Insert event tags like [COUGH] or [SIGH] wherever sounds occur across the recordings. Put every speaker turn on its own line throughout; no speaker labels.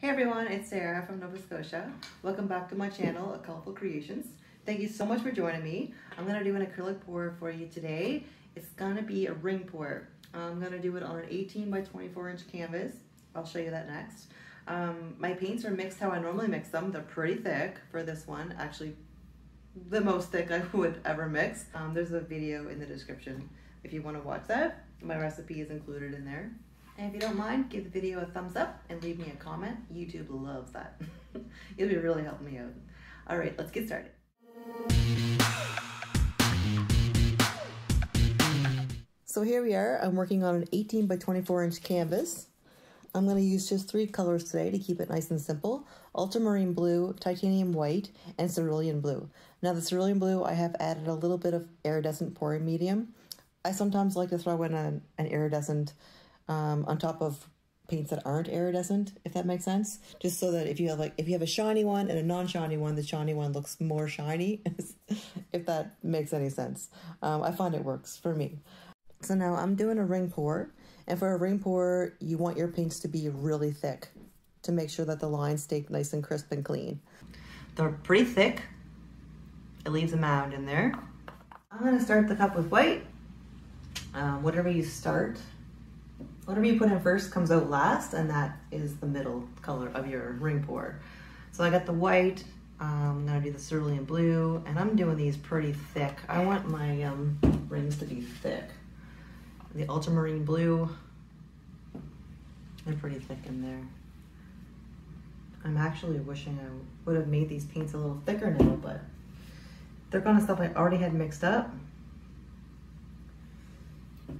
Hey everyone, it's Sarah from Nova Scotia. Welcome back to my channel, A Colorful Creations. Thank you so much for joining me. I'm gonna do an acrylic pour for you today. It's gonna be a ring pour. I'm gonna do it on an 18 by 24 inch canvas. I'll show you that next. Um, my paints are mixed how I normally mix them. They're pretty thick for this one. Actually, the most thick I [LAUGHS] would ever mix. Um, there's a video in the description if you wanna watch that. My recipe is included in there. And if you don't mind, give the video a thumbs up and leave me a comment. YouTube loves that. [LAUGHS] You'll be really helping me out. All right, let's get started. So here we are. I'm working on an 18 by 24 inch canvas. I'm going to use just three colors today to keep it nice and simple. Ultramarine blue, titanium white, and cerulean blue. Now the cerulean blue, I have added a little bit of iridescent pouring medium. I sometimes like to throw in an, an iridescent um, on top of paints that aren't iridescent, if that makes sense. Just so that if you have like if you have a shiny one and a non-shiny one, the shiny one looks more shiny, [LAUGHS] if that makes any sense. Um, I find it works for me. So now I'm doing a ring pour, and for a ring pour, you want your paints to be really thick to make sure that the lines stay nice and crisp and clean. They're pretty thick. It leaves a mound in there. I'm gonna start the cup with white. Um, whatever you start, Whatever you put in first comes out last, and that is the middle color of your ring pour. So I got the white, um, I'm gonna do the cerulean blue, and I'm doing these pretty thick. I want my um, rings to be thick. The ultramarine blue, they're pretty thick in there. I'm actually wishing I would have made these paints a little thicker now, but they're gonna stuff I already had mixed up.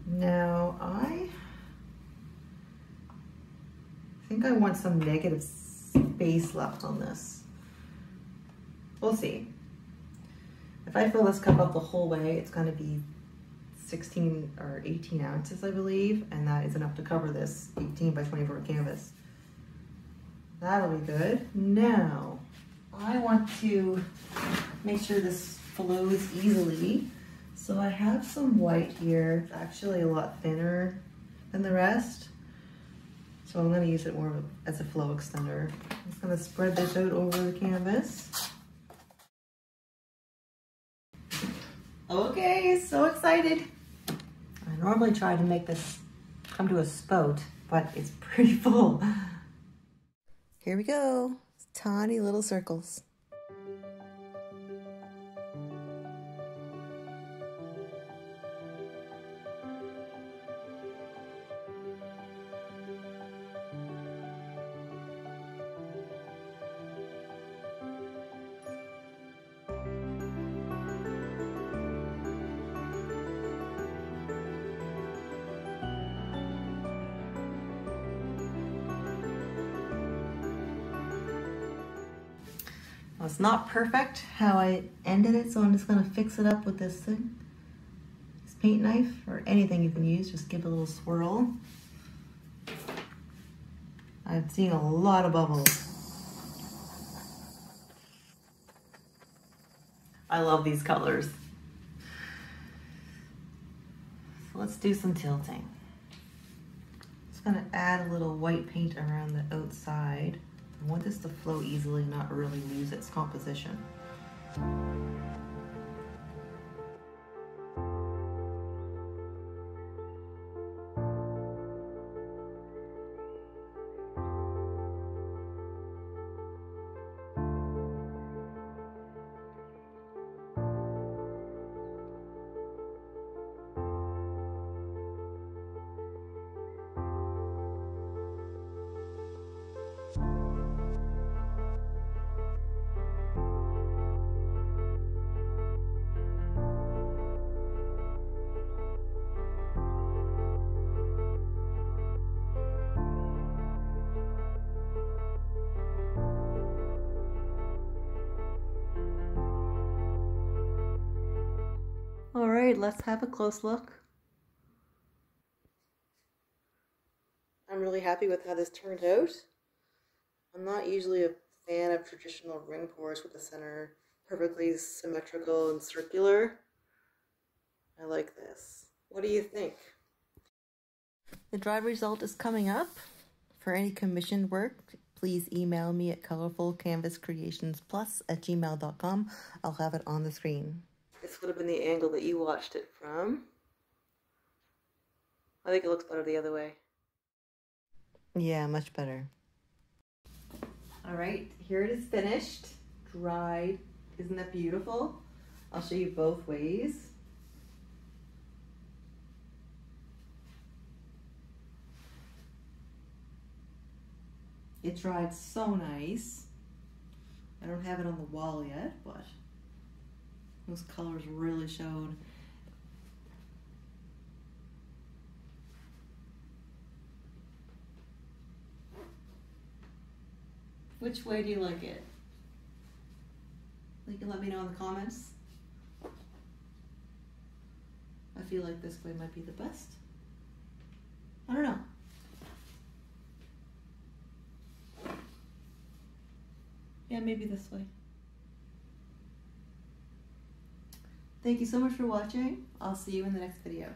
Now I think I want some negative space left on this. We'll see. If I fill this cup up the whole way, it's gonna be 16 or 18 ounces, I believe, and that is enough to cover this 18 by 24 canvas. That'll be good. Now, I want to make sure this flows easily. So I have some white here. It's actually a lot thinner than the rest. So I'm going to use it more as a flow extender. I'm just going to spread this out over the canvas. Okay, so excited. I normally try to make this come to a spout, but it's pretty [LAUGHS] full. Here we go. Tiny little circles. It's not perfect how I ended it, so I'm just gonna fix it up with this thing. This paint knife, or anything you can use, just give it a little swirl. I'm seeing a lot of bubbles. I love these colors. So let's do some tilting. Just gonna add a little white paint around the outside. I want this to flow easily, not really lose its composition. Right, let's have a close look. I'm really happy with how this turned out. I'm not usually a fan of traditional ring pours with the center perfectly symmetrical and circular. I like this. What do you think? The drive result is coming up. For any commissioned work, please email me at colorfulcanvascreationsplus at gmail.com. I'll have it on the screen. This would have been the angle that you watched it from. I think it looks better the other way. Yeah, much better. All right, here it is finished, dried. Isn't that beautiful? I'll show you both ways. It dried so nice. I don't have it on the wall yet, but those colors really showed. Which way do you like it? You can let me know in the comments. I feel like this way might be the best. I don't know. Yeah, maybe this way. Thank you so much for watching. I'll see you in the next video.